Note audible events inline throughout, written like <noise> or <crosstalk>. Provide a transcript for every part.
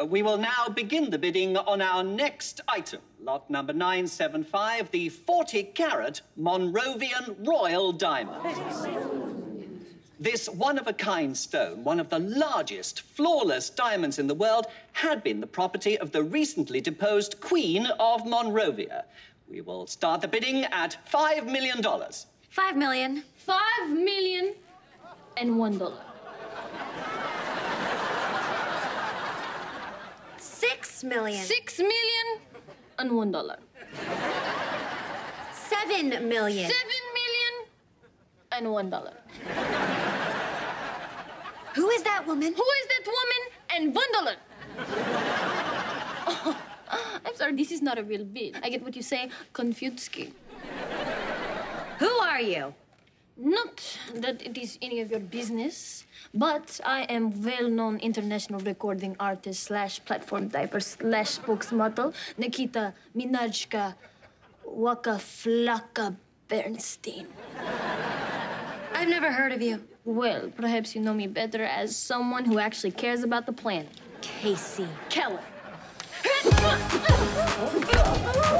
Uh, we will now begin the bidding on our next item. Lot number 975, the 40 carat Monrovian Royal Diamond. This one of a kind stone, one of the largest, flawless diamonds in the world, had been the property of the recently deposed Queen of Monrovia. We will start the bidding at $5 million. Five million. Five million and one dollar. Six million. Six million and one dollar. Seven million. Seven million and one dollar. Who is that woman? Who is that woman and one dollar? Oh, I'm sorry, this is not a real bid. I get what you say, Konfutski. Who are you? Not that it is any of your business, but I am well-known international recording artist slash platform diver slash spokesmodel Nikita Minajka Waka Flaka Bernstein. I've never heard of you. Well, perhaps you know me better as someone who actually cares about the planet. Casey. Keller. <laughs>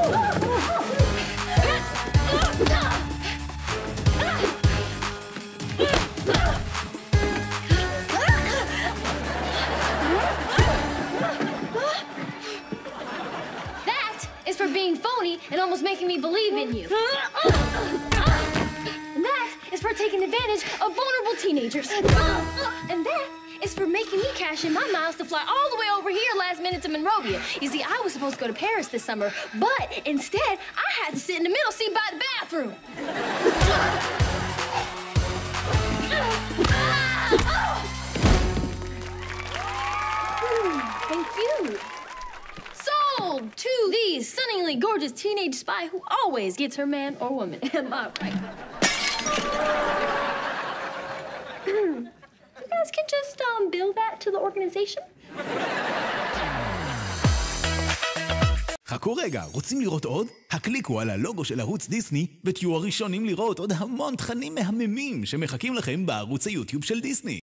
is for being phony and almost making me believe in you. And that is for taking advantage of vulnerable teenagers. And that is for making me cash in my miles to fly all the way over here last minute to Monrovia. You see, I was supposed to go to Paris this summer, but instead, I had to sit in the middle seat by the bathroom. Thank you. Sold to the stunningly gorgeous teenage spy who always gets her man or woman. Am I right? you guys can just um, bill that to the organization. חכו רגע, רוצים לראות עוד? הקליקו על הלוגו של ערוץ דיסני ותהיו הראשונים לראות עוד המון תכנים מהממים שמחכים לכם בערוץ היוטיוב של דיסני.